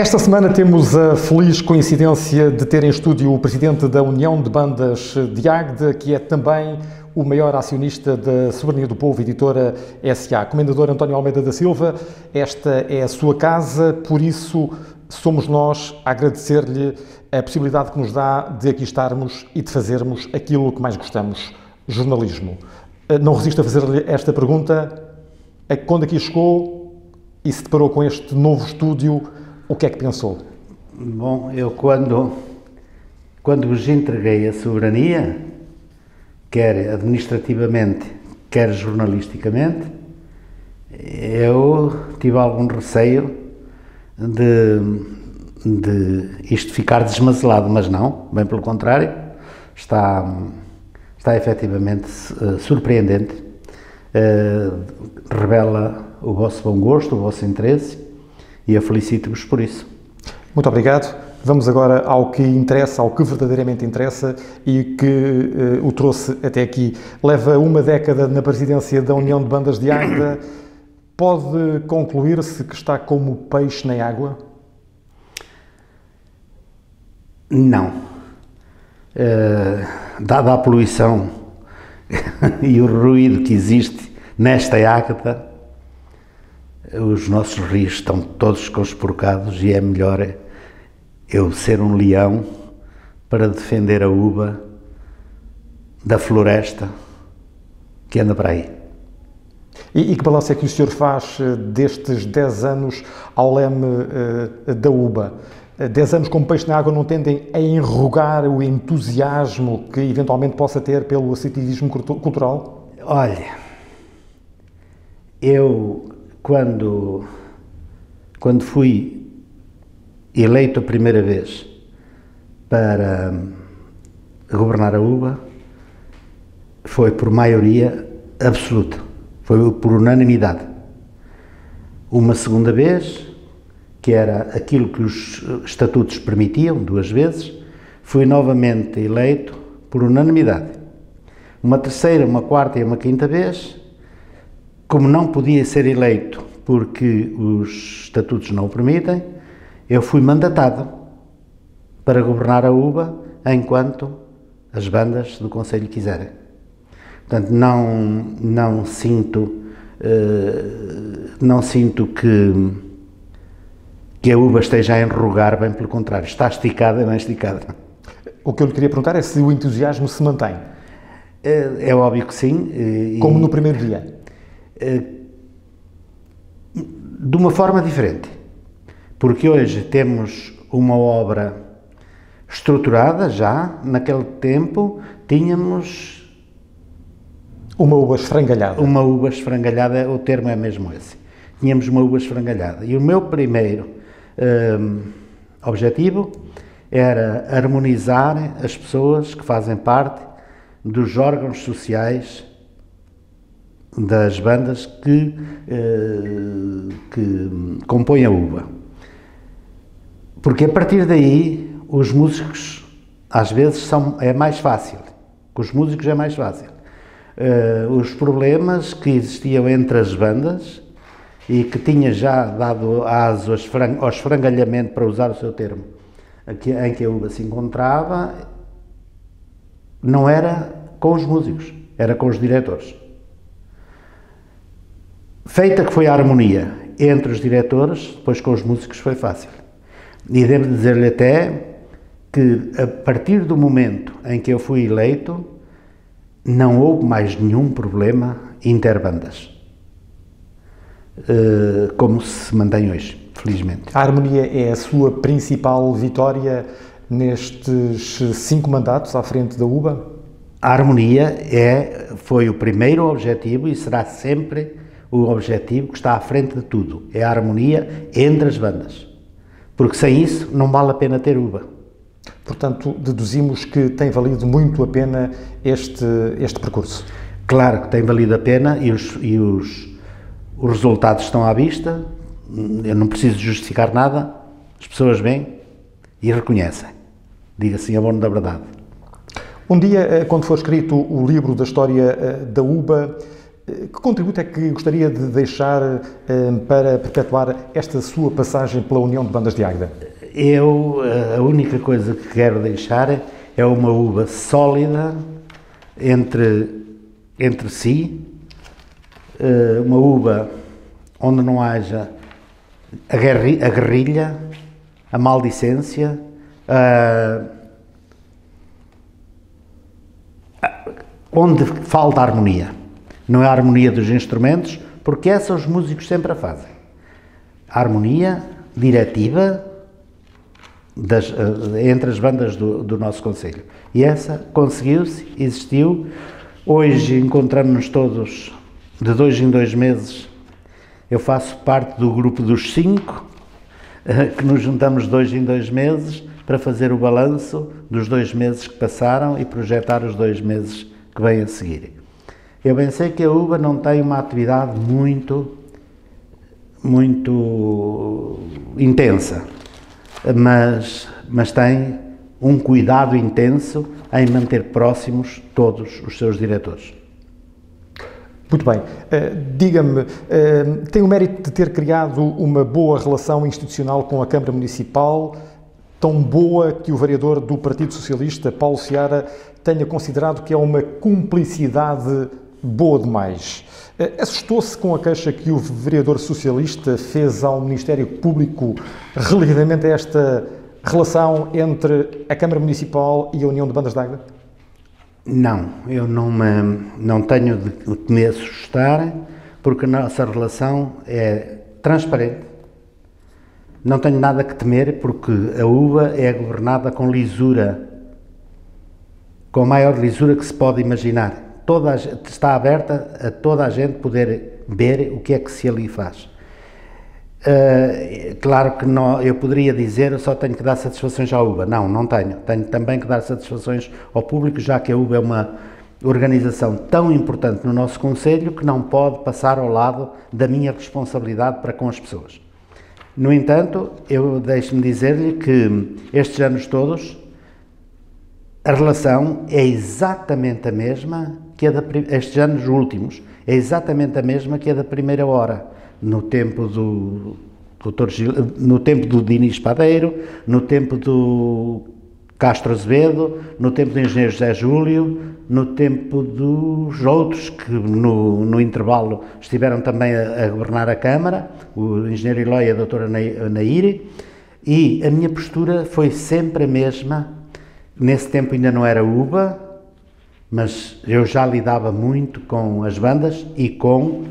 Esta semana temos a feliz coincidência de ter em estúdio o presidente da União de Bandas de Agde, que é também o maior acionista da Soberania do Povo, editora SA. Comendador António Almeida da Silva, esta é a sua casa, por isso somos nós a agradecer-lhe a possibilidade que nos dá de aqui estarmos e de fazermos aquilo que mais gostamos, jornalismo. Não resisto a fazer-lhe esta pergunta. Quando aqui chegou e se deparou com este novo estúdio, o que é que pensou? Bom, eu quando, quando vos entreguei a soberania, quer administrativamente, quer jornalisticamente, eu tive algum receio de, de isto ficar desmazelado, mas não, bem pelo contrário, está, está efetivamente uh, surpreendente, uh, revela o vosso bom gosto, o vosso interesse e eu felicito-vos por isso. Muito obrigado. Vamos agora ao que interessa, ao que verdadeiramente interessa e que uh, o trouxe até aqui. Leva uma década na presidência da União de Bandas de Águeda. Pode concluir-se que está como peixe na água? Não. Uh, dada a poluição e o ruído que existe nesta Águeda, os nossos rios estão todos conspurcados e é melhor eu ser um leão para defender a uva da floresta que anda para aí. E, e que balanço é que o senhor faz eh, destes 10 anos ao leme uh, da uva? 10 anos como peixe na água não tendem a enrugar o entusiasmo que eventualmente possa ter pelo assitivismo cultural? Olha, eu quando, quando fui eleito a primeira vez para governar a UBA, foi por maioria absoluta, foi por unanimidade. Uma segunda vez, que era aquilo que os estatutos permitiam, duas vezes, fui novamente eleito por unanimidade. Uma terceira, uma quarta e uma quinta vez, como não podia ser eleito porque os estatutos não o permitem, eu fui mandatado para governar a UBA enquanto as bandas do Conselho quiserem. Portanto, não, não sinto, uh, não sinto que, que a UBA esteja a enrugar, bem pelo contrário, está esticada, bem esticada. O que eu lhe queria perguntar é se o entusiasmo se mantém. É, é óbvio que sim. Como no primeiro dia? Eh, de uma forma diferente, porque hoje temos uma obra estruturada já, naquele tempo tínhamos uma uva esfrangalhada. Uma uva esfrangalhada, o termo é mesmo esse. Tínhamos uma uva esfrangalhada. E o meu primeiro um, objetivo era harmonizar as pessoas que fazem parte dos órgãos sociais das bandas que, eh, que compõem a uva. Porque a partir daí os músicos às vezes são, é mais fácil, com os músicos é mais fácil. Uh, os problemas que existiam entre as bandas e que tinha já dado aso ao esfrangalhamento, para usar o seu termo, em que a uva se encontrava, não era com os músicos, era com os diretores. Feita que foi a harmonia entre os diretores, depois com os músicos foi fácil. E devo dizer-lhe até que a partir do momento em que eu fui eleito, não houve mais nenhum problema interbandas, eh, como se mantém hoje, felizmente. A harmonia é a sua principal vitória nestes cinco mandatos à frente da UBA? A harmonia é, foi o primeiro objetivo e será sempre o objetivo que está à frente de tudo, é a harmonia entre as bandas. Porque sem isso não vale a pena ter uva. Portanto, deduzimos que tem valido muito a pena este, este percurso. Claro que tem valido a pena e os, e os, os resultados estão à vista, eu não preciso justificar nada, as pessoas vêm e reconhecem. Diga assim a bono da verdade. Um dia, eh, quando for escrito o livro da história eh, da UBA, que contributo é que gostaria de deixar para perpetuar esta sua passagem pela União de Bandas de Águeda? Eu, a única coisa que quero deixar é uma UBA sólida entre, entre si, uma UBA onde não haja a, guerrilha, a maldicência, a, onde falta harmonia. Não é a harmonia dos instrumentos, porque essa os músicos sempre a fazem. A harmonia diretiva das, eh, entre as bandas do, do nosso Conselho. E essa conseguiu-se, existiu. Hoje encontramos-nos todos de dois em dois meses. Eu faço parte do grupo dos cinco, eh, que nos juntamos dois em dois meses para fazer o balanço dos dois meses que passaram e projetar os dois meses que vêm a seguir. Eu bem sei que a UBA não tem uma atividade muito, muito intensa, mas, mas tem um cuidado intenso em manter próximos todos os seus diretores. Muito bem. Uh, Diga-me, uh, tem o mérito de ter criado uma boa relação institucional com a Câmara Municipal, tão boa que o vereador do Partido Socialista, Paulo Seara, tenha considerado que é uma cumplicidade boa demais. Uh, Assustou-se com a queixa que o vereador socialista fez ao Ministério Público relativamente a esta relação entre a Câmara Municipal e a União de Bandas de Águeda? Não, eu não, me, não tenho de, de me assustar, porque a nossa relação é transparente. Não tenho nada que temer, porque a uva é governada com lisura, com a maior lisura que se pode imaginar. Está aberta a toda a gente poder ver o que é que se ali faz. Uh, claro que não, eu poderia dizer eu só tenho que dar satisfações à UBA. Não, não tenho. Tenho também que dar satisfações ao público, já que a UBA é uma organização tão importante no nosso Conselho que não pode passar ao lado da minha responsabilidade para com as pessoas. No entanto, eu deixo-me dizer-lhe que estes anos todos a relação é exatamente a mesma que a da, estes anos últimos, é exatamente a mesma que a da primeira hora no tempo do Dr. Gil, no tempo do Diniz Padeiro, no tempo do Castro Azevedo, no tempo do engenheiro José Júlio, no tempo dos outros que no, no intervalo estiveram também a, a, governar a Câmara, o engenheiro Eloy e a doutora Nairi, e a minha postura foi sempre a mesma. Nesse tempo ainda não era UBA, mas eu já lidava muito com as bandas e com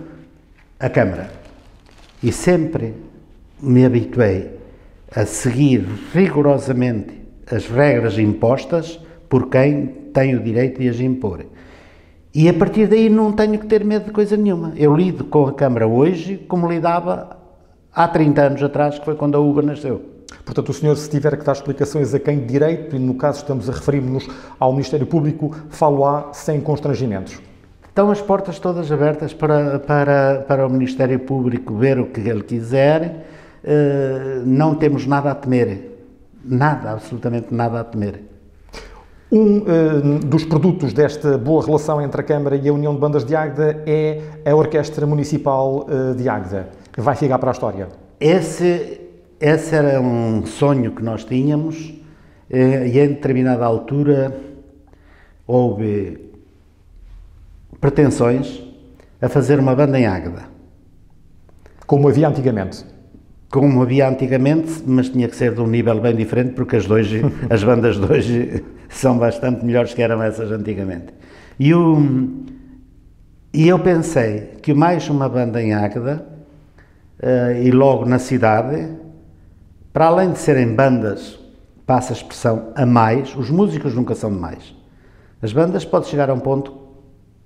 a Câmara e sempre me habituei a seguir rigorosamente as regras impostas por quem tem o direito de as impor. E a partir daí não tenho que ter medo de coisa nenhuma. Eu lido com a Câmara hoje como lidava há 30 anos atrás, que foi quando a UBA nasceu. Portanto, o senhor, se tiver que dar explicações a quem de direito, e no caso estamos a referir-nos ao Ministério Público, falo-á sem constrangimentos. Estão as portas todas abertas para, para, para o Ministério Público ver o que ele quiser. Uh, não temos nada a temer. Nada, absolutamente nada a temer. Um uh, dos produtos desta boa relação entre a Câmara e a União de Bandas de Águeda é a Orquestra Municipal uh, de Águeda, que vai ficar para a história. Esse, esse era um sonho que nós tínhamos e em determinada altura houve pretensões a fazer uma banda em Águeda. Como havia antigamente? Como havia antigamente, mas tinha que ser de um nível bem diferente, porque as, dois, as bandas de hoje são bastante melhores que eram essas antigamente. E, o, e eu pensei que mais uma banda em Águeda, uh, e logo na cidade, para além de serem bandas, passa a expressão, a mais, os músicos nunca são demais. As bandas podem chegar a um ponto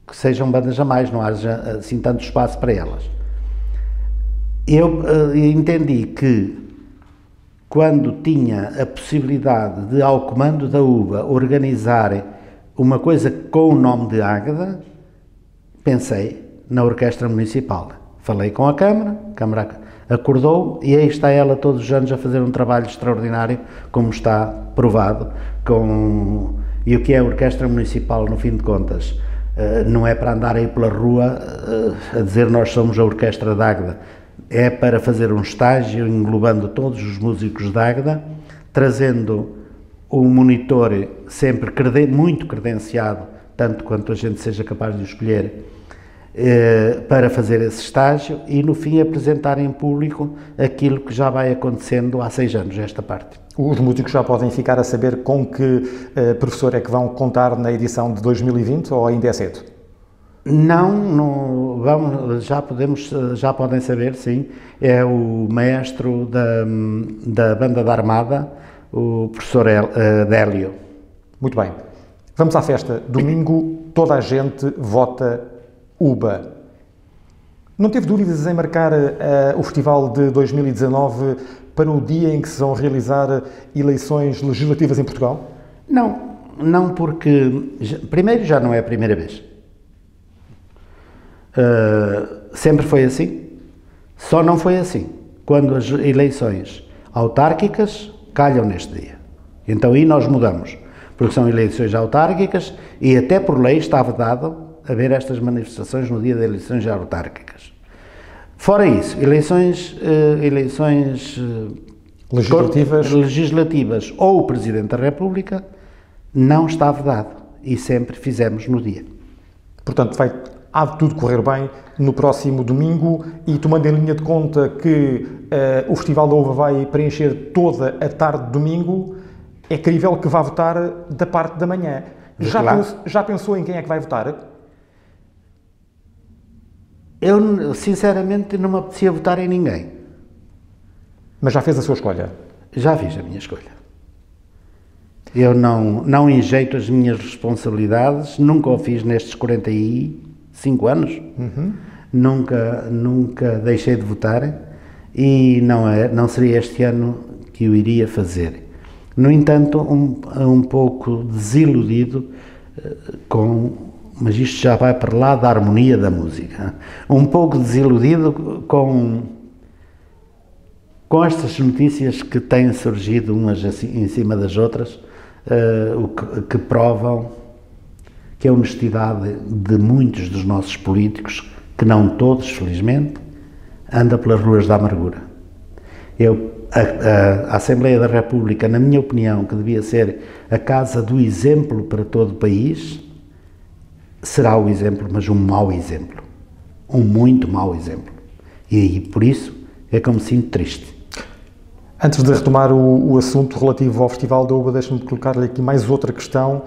que sejam bandas a mais, não haja assim tanto espaço para elas. Eu uh, entendi que quando tinha a possibilidade de, ao comando da UBA, organizar uma coisa com o nome de Águeda, pensei na Orquestra Municipal. Falei com a Câmara, Câmara acordou e aí está ela todos os anos a fazer um trabalho extraordinário, como está provado, com... e o que é a Orquestra Municipal, no fim de contas, eh, não é para andar aí pela rua eh, a dizer nós somos a Orquestra d'Agda, é para fazer um estágio englobando todos os músicos d'Agda, trazendo um monitor sempre muito credenciado, tanto quanto a gente seja capaz de escolher, para fazer esse estágio e no fim apresentar em público aquilo que já vai acontecendo há seis anos, esta parte. Os músicos já podem ficar a saber com que eh, professor é que vão contar na edição de 2020 ou ainda é cedo? Não, não vamos, já podemos, já podem saber, sim. É o maestro da, da banda da Armada, o professor El, uh, Délio. Muito bem. Vamos à festa. Domingo toda a gente vota UBA. Não teve dúvidas em marcar uh, o festival de 2019 para o dia em que se vão realizar eleições legislativas em Portugal? Não, não porque, primeiro, já não é a primeira vez. Uh, sempre foi assim. Só não foi assim quando as eleições autárquicas calham neste dia. Então aí nós mudamos, porque são eleições autárquicas e até por lei estava dado haver estas manifestações no dia das eleições autárquicas. Fora isso, eleições, uh, eleições uh, legislativas. legislativas ou o Presidente da República não estava dado e sempre fizemos no dia. Portanto, vai, há de tudo correr bem no próximo domingo e tomando em linha de conta que uh, o Festival da Uva vai preencher toda a tarde de domingo, é crível que vá votar da parte da manhã. Já, claro. já pensou em quem é que vai votar? Eu, sinceramente, não me apetecia votar em ninguém. Mas já fez a sua escolha? Já fiz a minha escolha. Eu não, não enjeito as minhas responsabilidades, nunca o fiz nestes 45 anos. Uhum. Nunca, nunca deixei de votar e não, é, não seria este ano que eu iria fazer. No entanto, um, um pouco desiludido uh, com mas isto já vai para lá da harmonia da música. Um pouco desiludido com, com estas notícias que têm surgido umas assim, em cima das outras, uh, o que, que, provam que a honestidade de muitos dos nossos políticos, que não todos, felizmente, anda pelas ruas da amargura. Eu, a, a, a Assembleia da República, na minha opinião, que devia ser a casa do exemplo para todo o país, será o exemplo, mas um mau exemplo. Um muito mau exemplo. E, por isso é que eu me sinto triste. Antes de retomar o, o assunto relativo ao Festival da Uva, deixe-me colocar-lhe aqui mais outra questão.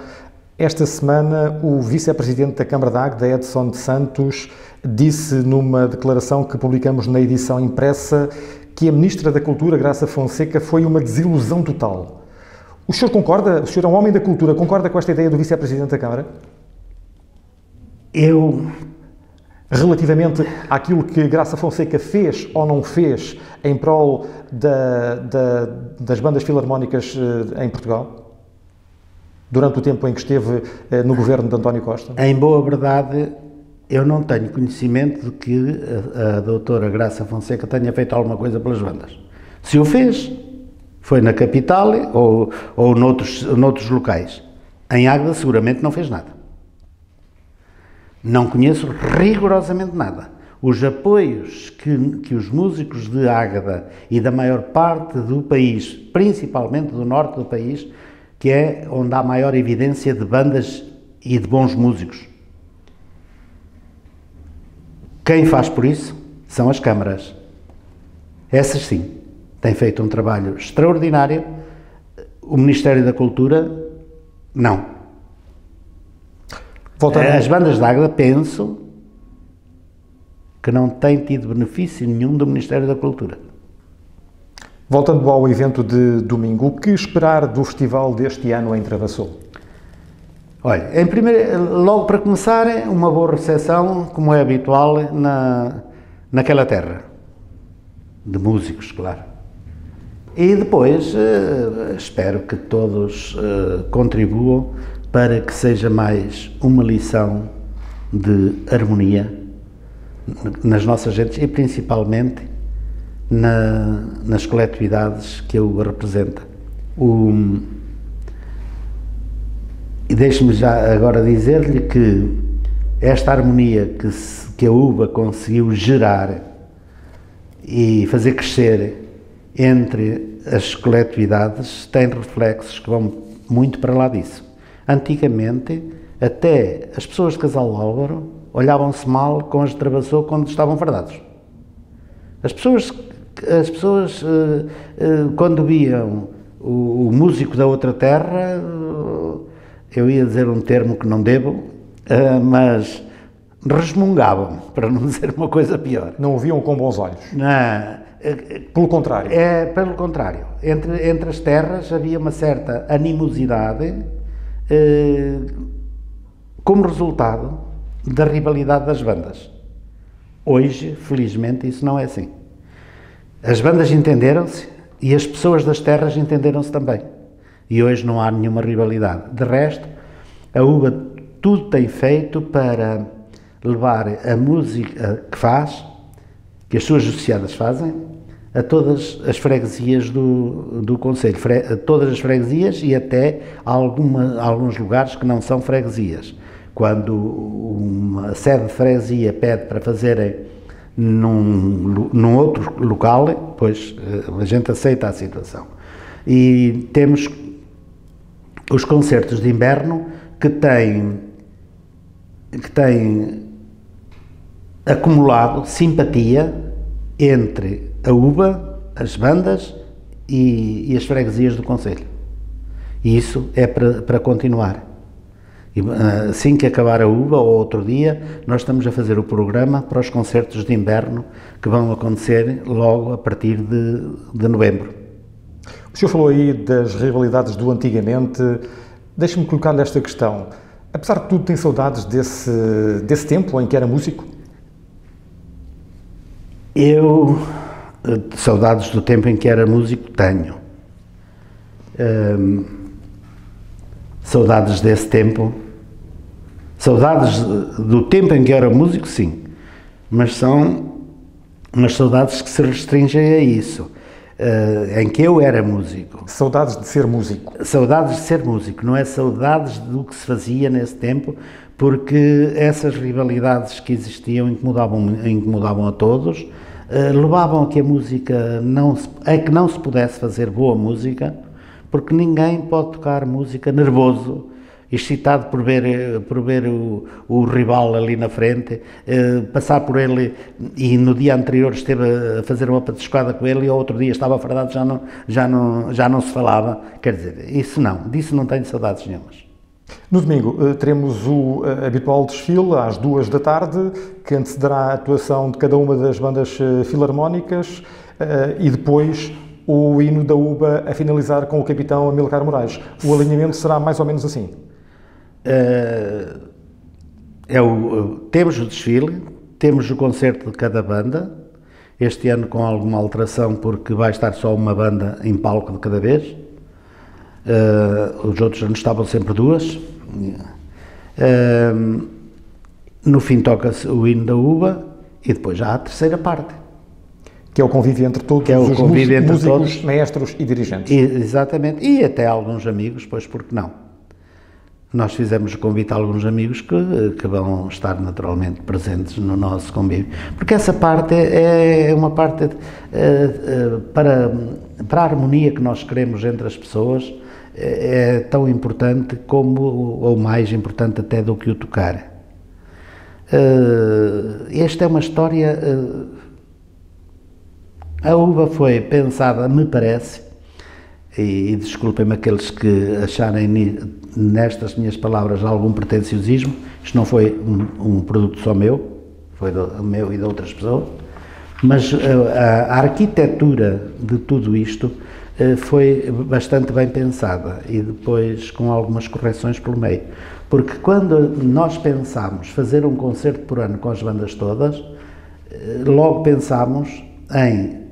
Esta semana, o vice-presidente da Câmara da Águeda, Edson de Santos, disse numa declaração que publicamos na edição impressa que a Ministra da Cultura, Graça Fonseca, foi uma desilusão total. O senhor concorda? O senhor é um homem da cultura, concorda com esta ideia do vice-presidente da Câmara? Eu, relativamente àquilo que Graça Fonseca fez ou não fez em prol da, da, das bandas filarmónicas eh, em Portugal? Durante o tempo em que esteve eh, no governo de António Costa? Em boa verdade, eu não tenho conhecimento de que a, a doutora Graça Fonseca tenha feito alguma coisa pelas bandas. Se o fez, foi na capital ou, ou noutros, noutros locais. Em Águeda seguramente não fez nada. Não conheço rigorosamente nada. Os apoios que, que os músicos de Ágada e da maior parte do país, principalmente do norte do país, que é onde há maior evidência de bandas e de bons músicos. Quem faz por isso são as câmaras. Essas sim, têm feito um trabalho extraordinário. O Ministério da Cultura, não. Voltando... As bandas de Águeda, penso que não têm tido benefício nenhum do Ministério da Cultura. Voltando ao evento de domingo, o que esperar do festival deste ano em Travassou? Olha, em primeiro, logo para começar, uma boa recepção, como é habitual na, naquela terra, de músicos, claro. E depois, uh, espero que todos uh, contribuam para que seja mais uma lição de harmonia nas nossas gentes e principalmente na, nas coletividades que a UBA representa. O, e deixe-me já agora dizer-lhe que esta harmonia que, se, que a UBA conseguiu gerar e fazer crescer entre as coletividades tem reflexos que vão muito para lá disso. Antigamente, até as pessoas de Casal Álvaro olhavam-se mal com as de Travassou quando estavam fardados. As pessoas, as pessoas eh, eh, quando viam o, músico da outra terra, eu ia dizer um termo que não devo, eh, mas resmungavam, para não dizer uma coisa pior. Não o viam com bons olhos? Não. Pelo contrário? É, pelo contrário. Entre, entre as terras havia uma certa animosidade eh, como resultado da rivalidade das bandas. Hoje, felizmente, isso não é assim. As bandas entenderam-se e as pessoas das terras entenderam-se também. E hoje não há nenhuma rivalidade. De resto, a UBA tudo tem feito para levar a música que faz, que as suas associadas fazem, a todas as freguesias do, do Conselho, a todas as freguesias e até alguma, alguns lugares que não são freguesias. Quando uma sede de freguesia pede para fazerem num, num outro local, pois eh, a gente aceita a situação. E temos os concertos de inverno que têm, que têm acumulado simpatia entre a UBA, as bandas e, e as freguesias do Conselho. E isso é para, para continuar. E, ah, assim que acabar a UBA ou outro dia, nós estamos a fazer o programa para os concertos de inverno que vão acontecer logo a partir de, de novembro. O senhor falou aí das rivalidades do antigamente. Deixe-me colocar-lhe esta questão. Apesar de tudo, tem saudades desse, desse tempo em que era músico? Eu, eh, saudades do tempo em que era músico, tenho. saudades desse tempo. Saudades do tempo em que era músico, sim. Mas são umas saudades que se restringem a isso. Uh, em que eu era músico. Saudades de ser músico. Saudades de ser músico, não é saudades do que se fazia nesse tempo, porque essas rivalidades que existiam incomodavam, incomodavam a todos eh, levavam a que a música não se, a que não se pudesse fazer boa música, porque ninguém pode tocar música nervoso, excitado por ver, eh, por ver o, o rival ali na frente, eh, passar por ele e no dia anterior esteve a fazer uma patiscada com ele e ao outro dia estava fardado, já não, já não, já não se falava. Quer dizer, isso não, disso não tenho saudades nenhumas. No domingo eh, teremos o eh, habitual desfile às duas da tarde, que antecederá a atuação de cada uma das bandas eh, filarmónicas e depois o hino da UBA a finalizar com o capitão Amilcar Moraes. O alinhamento será mais ou menos assim? É o, temos o desfile, temos o concerto de cada banda, este ano com alguma alteração porque vai estar só uma banda em palco de cada vez. Uh, os outros anos estavam sempre duas. Uh, no fim toca-se o hino da uva e depois já há a terceira parte. Que é o convívio entre todos que é o os convívio músicos, entre todos. maestros e dirigentes. E, exatamente, e até alguns amigos, pois porque não. Nós fizemos o convite a alguns amigos que, que vão estar naturalmente presentes no nosso convívio. Porque essa parte é, é uma parte uh, uh, para, para a harmonia que nós queremos entre as pessoas, é, é tão importante como, ou mais importante até do que o tocar. Uh, esta é uma história. Uh, a uva foi pensada, me parece, e, e desculpem-me aqueles que acharem nestas minhas palavras algum pretenciosismo, isto não foi um, um produto só meu, foi do, meu e de outras pessoas, mas uh, a, a arquitetura de tudo isto foi bastante bem pensada e depois com algumas correções pelo meio. Porque quando nós pensámos fazer um concerto por ano com as bandas todas, eh, logo pensámos em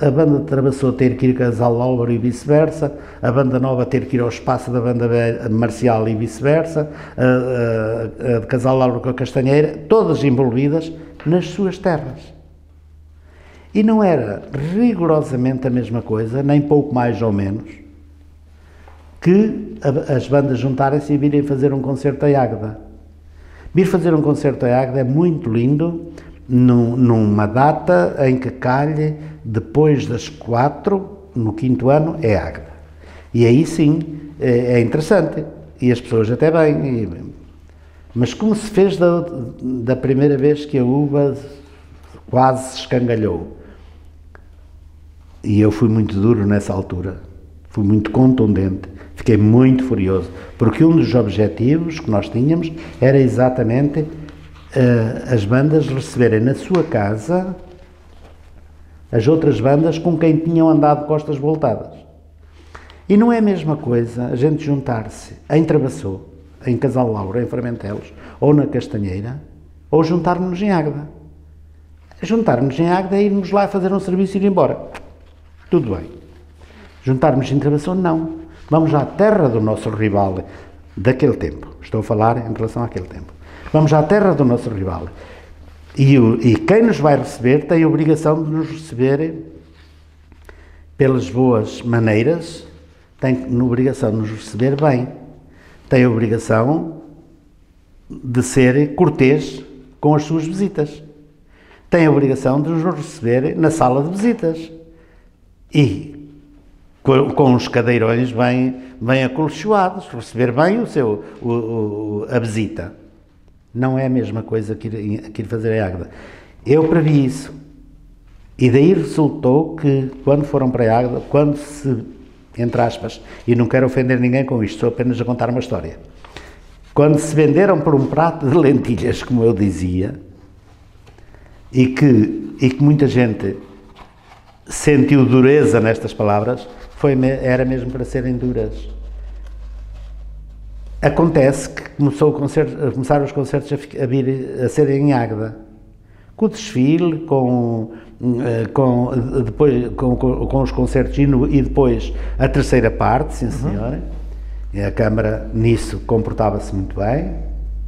a banda de Travassou ter que ir Casal Álvaro e vice-versa, a banda nova ter que ir ao espaço da banda marcial e vice-versa, a, a, a de Casal Álvaro com a Castanheira, todas envolvidas nas suas terras. E não era rigorosamente a mesma coisa, nem pouco mais ou menos, que as bandas juntarem-se e virem fazer um concerto a Águeda. Vir fazer um concerto a Águeda é muito lindo, numa data em que calhe depois das quatro, no quinto ano, é Águeda. E aí sim é, é interessante. E as pessoas até bem. E, mas como se fez da, da primeira vez que a uva quase se escangalhou. E eu fui muito duro nessa altura. Fui muito contundente. Fiquei muito furioso. Porque um dos objetivos que nós tínhamos era exatamente uh, as bandas receberem na sua casa as outras bandas com quem tinham andado costas voltadas. E não é a mesma coisa a gente juntar-se em Travassou, em Casal Laura, em Fermentelos, ou na Castanheira, ou juntar-nos em Águeda. Juntar-nos em Águeda é irmos lá fazer um serviço e ir embora. Tudo bem. Juntar-nos em Travassou, não. Vamos à terra do nosso rival daquele tempo. Estou a falar em relação àquele tempo. Vamos à terra do nosso rival. E, o, e quem nos vai receber tem a obrigação de nos receber pelas boas maneiras, tem a obrigação de nos receber bem, tem a obrigação de ser cortês com as suas visitas, tem a obrigação de nos receber na sala de visitas e com, com os cadeirões bem, bem acolchoados, receber bem o seu, o, o, a visita. Não é a mesma coisa que ir, que ir fazer a Águeda. Eu previ isso. E daí resultou que, quando foram para a Águeda, quando se, entre aspas, e não quero ofender ninguém com isto, estou apenas a contar uma história. Quando se venderam por um prato de lentilhas, como eu dizia, e que, e que muita gente sentiu dureza nestas palavras, foi, era mesmo para serem duras. Acontece que começou concerto, começaram os concertos a, a, vir, a serem em Águeda, com o desfile, com, eh, com, depois, com, com os concertos e, no, e, depois a terceira parte, sim senhora. Uhum. A Câmara nisso comportava-se muito bem,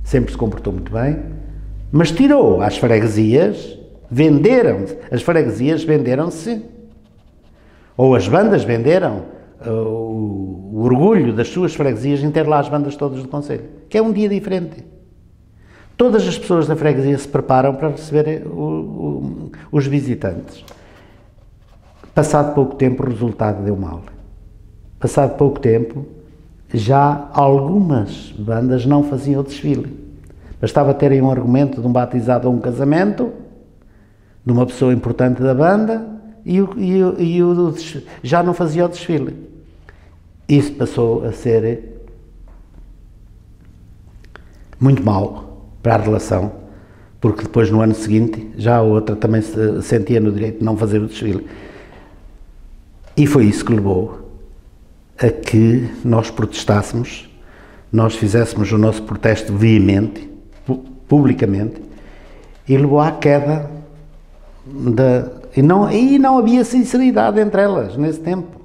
sempre se comportou muito bem, mas tirou às freguesias, venderam as freguesias venderam-se, ou as bandas venderam uh, o, o, orgulho das suas freguesias em ter lá as bandas todas do Conselho, que é um dia diferente. Todas as pessoas da freguesia se preparam para receber o, o, os visitantes. Passado pouco tempo, o resultado deu mal. Passado pouco tempo, já algumas bandas não faziam o desfile. Bastava terem um argumento de um batizado ou um casamento, de uma pessoa importante da banda, e, o, e, e já não fazia o desfile. Isso passou a ser muito mal para a relação, porque depois no ano seguinte já a outra também se sentia no direito de não fazer o desfile. E foi isso que levou a que nós protestássemos, nós fizéssemos o nosso protesto veemente, publicamente, e levou à queda da. E não, e não havia sinceridade entre elas nesse tempo.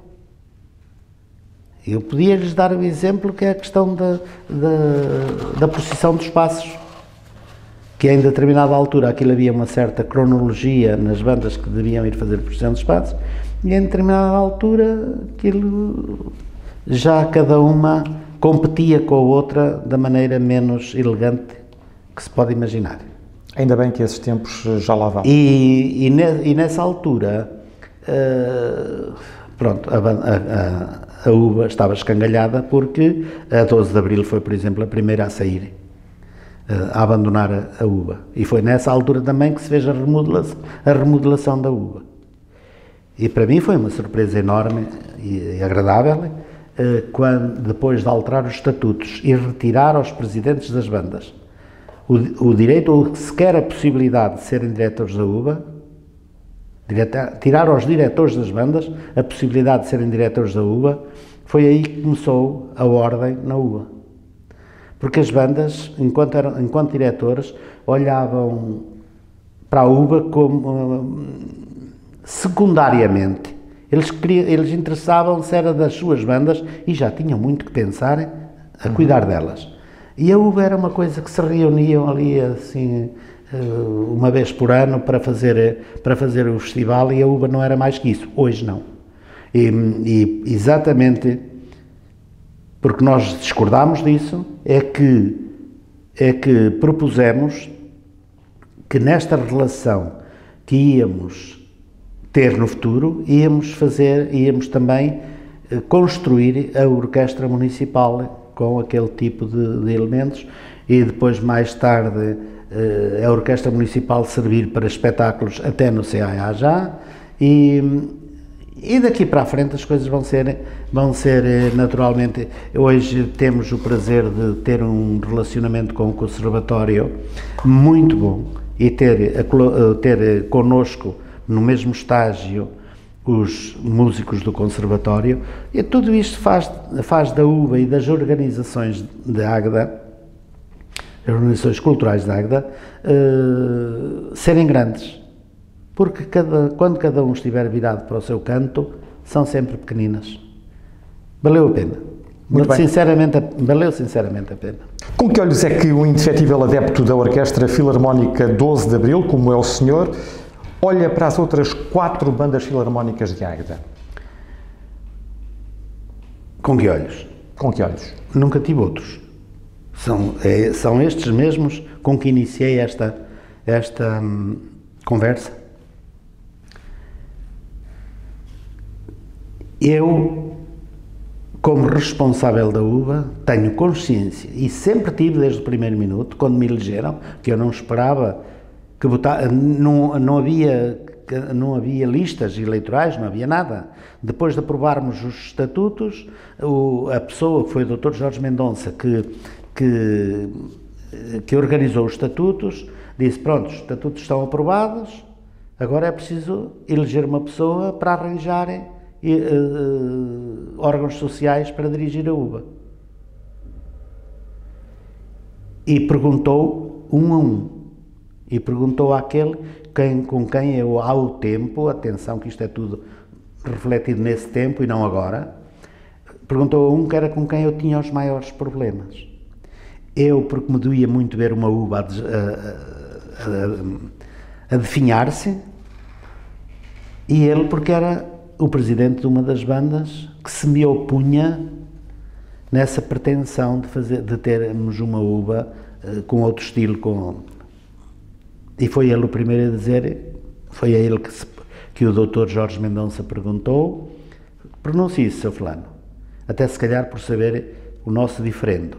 Eu podia-lhes dar o exemplo que é a questão da, da, da posição dos passos, que em determinada altura aquilo havia uma certa cronologia nas bandas que deviam ir fazer a posição dos passos, e em determinada altura aquilo já cada uma competia com a outra da maneira menos elegante que se pode imaginar. Ainda bem que esses tempos já lá vão. E, e, ne, e nessa altura, uh, pronto, a, a, a uva estava escangalhada porque a 12 de Abril foi, por exemplo, a primeira a sair, eh, a abandonar a, a uva. E foi nessa altura também que se fez a remodelação, a remodelação da uva. E para mim foi uma surpresa enorme e agradável eh, quando, depois de alterar os estatutos e retirar aos presidentes das bandas o, o direito ou sequer a possibilidade de serem diretores da uva, tirar aos diretores das bandas a possibilidade de serem diretores da UBA, foi aí que começou a ordem na UBA. Porque as bandas, enquanto, eram, enquanto diretores, olhavam para a UBA como, secundariamente. Eles, eles interessavam-se era das suas bandas e já tinham muito que pensar a cuidar uhum. delas. E a UBA era uma coisa que se reuniam ali assim eh, uma vez por ano para fazer, para fazer o festival e a UBA não era mais que isso. Hoje não. E, e exatamente porque nós discordámos disso, é que, é que propusemos que nesta relação que íamos ter no futuro, íamos fazer, íamos também eh, construir a orquestra municipal com aquele tipo de, de elementos e depois mais tarde eh, a orquestra municipal servir para espetáculos até no CAA já e, e daqui para a frente as coisas vão ser, vão ser eh, naturalmente. Hoje temos o prazer de ter um relacionamento com o Conservatório muito bom e ter, ter connosco no mesmo estágio os músicos do Conservatório, e tudo isto faz, faz da UBA e das organizações de Águeda, as organizações culturais de Águeda, uh, serem grandes. Porque cada, quando cada um estiver virado para o seu canto, são sempre pequeninas. Valeu a pena. Muito sinceramente, valeu sinceramente a pena. Com que olhos é que o indefetível adepto da Orquestra Filarmónica 12 de Abril, como é o senhor, olha para as outras quatro bandas filarmónicas de Águeda? Com que olhos? Com que olhos? Nunca tive outros. São, é, são estes mesmos com que iniciei esta, esta hum, conversa. Eu, como responsável da UBA, tenho consciência e sempre tive desde o primeiro minuto, quando me elegeram, que eu não esperava que não, não havia não havia listas eleitorais, não havia nada. Depois de aprovarmos os estatutos, o, a pessoa que foi o Dr. Jorge Mendonça, que, que, que organizou os estatutos, disse: Pronto, os estatutos estão aprovados, agora é preciso eleger uma pessoa para arranjar uh, uh, órgãos sociais para dirigir a UBA. E perguntou um a um e perguntou àquele quem, com quem eu, ao tempo, atenção que isto é tudo refletido nesse tempo e não agora, perguntou a um que era com quem eu tinha os maiores problemas. Eu, porque me doía muito ver uma uva a, a, a, a definhar-se, e ele, porque era o presidente de uma das bandas que se me opunha nessa pretensão de, fazer, de termos uma uva uh, com outro estilo, com e foi ele o primeiro a dizer, foi a ele que, se, que o doutor Jorge Mendonça perguntou, pronuncie se seu fulano, até se calhar por saber o nosso diferendo.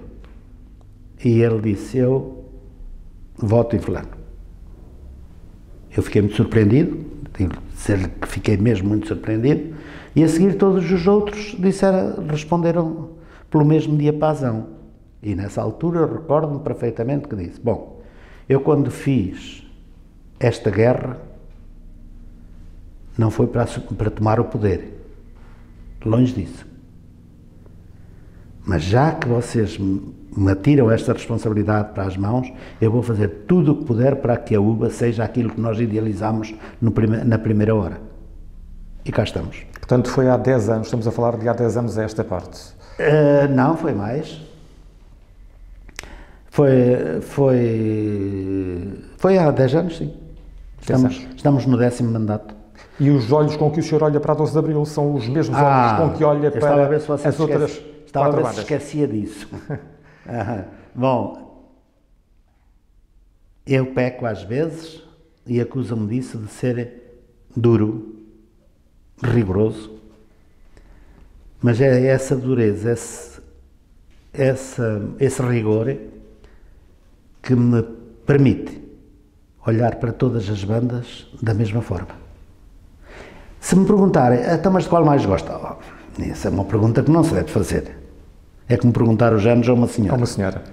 E ele disse, eu voto em fulano. Eu fiquei muito surpreendido, tenho de dizer que fiquei mesmo muito surpreendido, e a seguir todos os outros disseram, responderam pelo mesmo diapasão. E nessa altura eu recordo-me perfeitamente que disse, bom, eu quando fiz esta guerra não foi para, para tomar o poder, longe disso. Mas já que vocês me tiram esta responsabilidade para as mãos, eu vou fazer tudo o que puder para que a UBA seja aquilo que nós idealizamos prime na primeira hora. E cá estamos. Portanto, foi há 10 anos, estamos a falar de há 10 anos esta parte. Uh, não, foi mais. Foi, foi, foi há 10 anos, sim. Estamos, estamos no décimo mandato. E os olhos com que o senhor olha para a 12 de Abril são os mesmos ah, olhos com que olha para a ver se as outras esquece, Estava a ver se esquecia disso. Bom, eu peco às vezes e acusam-me disso de ser duro, rigoroso. Mas é essa dureza, esse, essa, esse rigor que me permite olhar para todas as bandas da mesma forma. Se me perguntarem, então, mas de qual mais gosta? Oh, essa é uma pergunta que não se deve fazer. É como perguntar os anos a uma senhora. A uma senhora.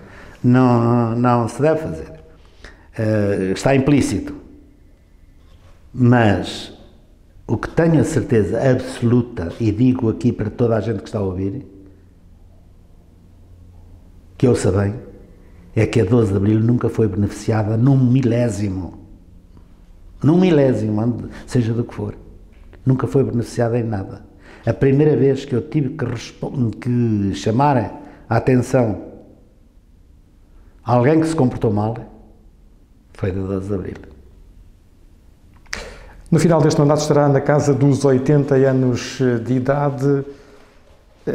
Não, não se deve fazer. Uh, está implícito. Mas o que tenho a certeza absoluta, e digo aqui para toda a gente que está a ouvir, que ouça bem, é que a 12 de Abril nunca foi beneficiada num milésimo. Num milésimo, seja do que for. nunca foi beneficiada em nada. A primeira vez que eu tive que, que chamar a atenção a alguém que se comportou mal foi de 12 de Abril. No final deste mandato estará na casa dos 80 anos de idade.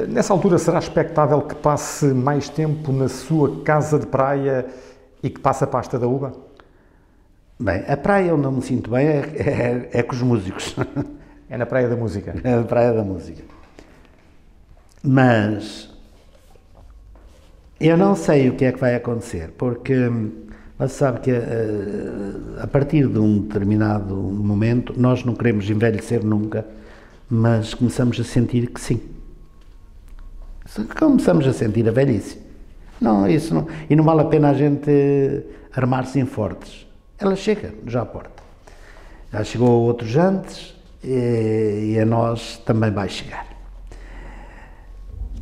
Nessa altura será expectável que passe mais tempo na sua casa de praia e que passe a pasta da uva? Bem, a praia onde eu me sinto bem é, é, é com os músicos. É na Praia da Música? É na Praia da Música. Mas eu não sei o que é que vai acontecer, porque você sabe que a, a partir de um determinado momento nós não queremos envelhecer nunca, mas começamos a sentir que sim. Começamos a sentir a velhice. Não, isso não. E não vale a pena a gente armar-se em fortes. Ela chega já à porta. Já chegou a outros antes e, e a nós também vai chegar.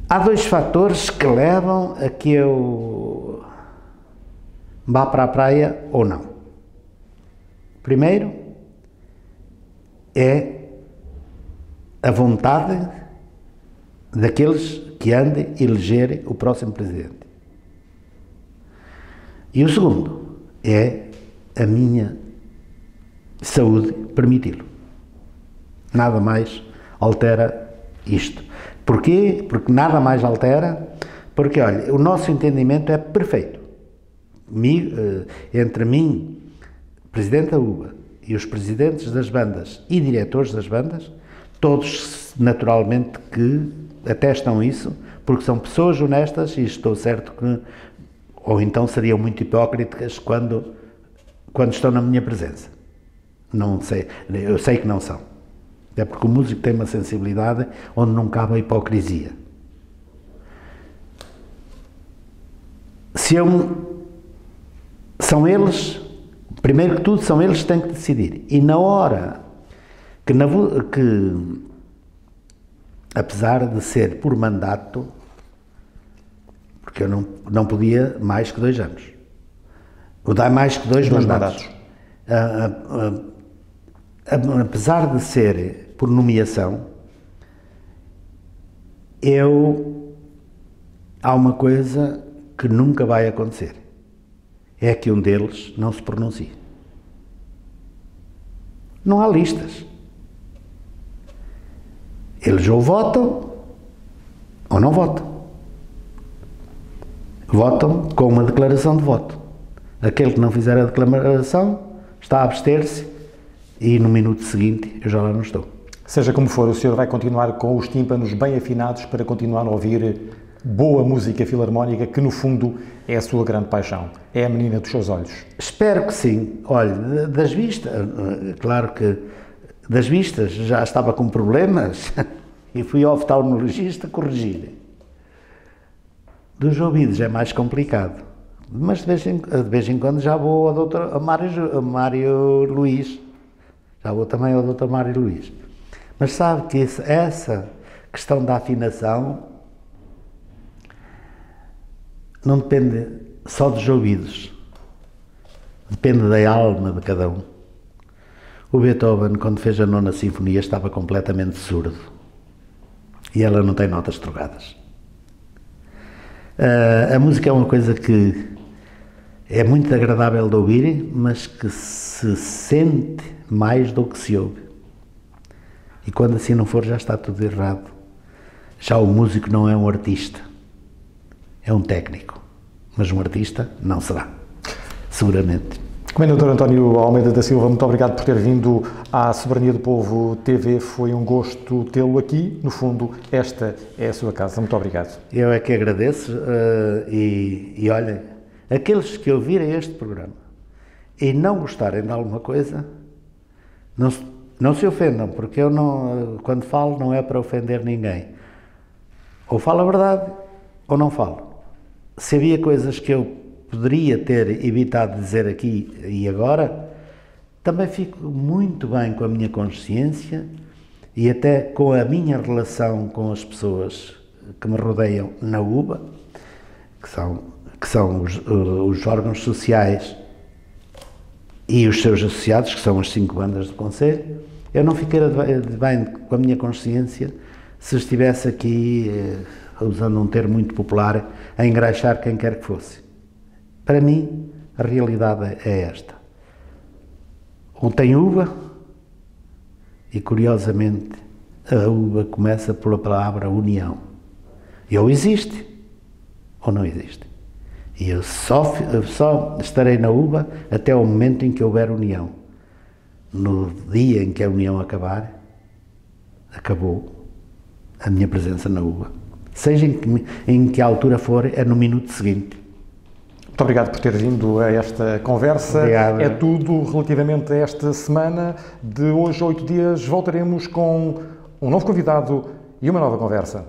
Há dois fatores que levam a que eu vá para a praia ou não. Primeiro é a vontade daqueles que andem e elegerem o próximo presidente. E o segundo é a minha saúde permiti-lo. Nada mais altera isto. Porquê? Porque nada mais altera, porque olha, o nosso entendimento é perfeito. Eh, entre mim, presidente da UBA, e os presidentes das bandas e diretores das bandas, todos naturalmente que atestam isso, porque são pessoas honestas e estou certo que, ou então seriam muito hipócritas quando, quando estão na minha presença. Não sei, eu sei que não são. É porque o músico tem uma sensibilidade onde não cabe a hipocrisia. Se eu, são eles, primeiro que tudo, são eles que têm que decidir. E na hora que, na, que apesar de ser por mandato, porque eu não, não podia mais que dois anos. O dar mais que dois, dois mandatos. mandatos. Uh, uh, uh, apesar de ser por nomeação, eu. Há uma coisa que nunca vai acontecer: é que um deles não se pronuncie. Não há listas. Eles ou votam ou não votam. Votam com uma declaração de voto. Aquele que não fizer a declaração está a abster-se e no minuto seguinte eu já lá não estou. Seja como for, o senhor vai continuar com os tímpanos bem afinados para continuar a ouvir boa música filarmónica, que no fundo é a sua grande paixão, é a menina dos seus olhos. Espero que sim. Olha, das vistas, claro que das vistas já estava com problemas e fui ao oftalmologista corrigir. Dos ouvidos é mais complicado, mas de vez em, de vez em quando já vou ao doutor Mário, Mário Luís, já vou também ao doutor Mário Luís. Mas sabe que essa questão da afinação não depende só dos ouvidos, depende da alma de cada um. O Beethoven, quando fez a nona sinfonia, estava completamente surdo e ela não tem notas trocadas. Uh, a música é uma coisa que é muito agradável de ouvir, mas que se sente mais do que se ouve. E quando assim não for, já está tudo errado. Já o músico não é um artista, é um técnico. Mas um artista não será, seguramente. Comendador António Almeida da Silva, muito obrigado por ter vindo à Soberania do Povo TV. Foi um gosto tê-lo aqui. No fundo, esta é a sua casa. Muito obrigado. Eu é que agradeço uh, e, e olhem, aqueles que ouvirem este programa e não gostarem de alguma coisa, não não se ofendam, porque eu não, quando falo não é para ofender ninguém. Ou falo a verdade ou não falo. Se havia coisas que eu poderia ter evitado dizer aqui e agora, também fico muito bem com a minha consciência e até com a minha relação com as pessoas que me rodeiam na UBA, que são, que são os, os órgãos sociais e os seus associados, que são as cinco bandas do Conselho, Eu não ficaria bem com a minha consciência se estivesse aqui, eh, usando um termo muito popular, a engraxar quem quer que fosse. Para mim, a realidade é esta. Um tem uva e, curiosamente, a uva começa pela palavra união. E ou existe ou não existe. E eu só, eu só estarei na uva até o momento em que houver união. No dia em que a união acabar, acabou a minha presença na uva. Seja em que, em que altura for, é no minuto seguinte. Muito obrigado por ter vindo a esta conversa. Obrigado. É tudo relativamente a esta semana. De hoje a oito dias voltaremos com um novo convidado e uma nova conversa.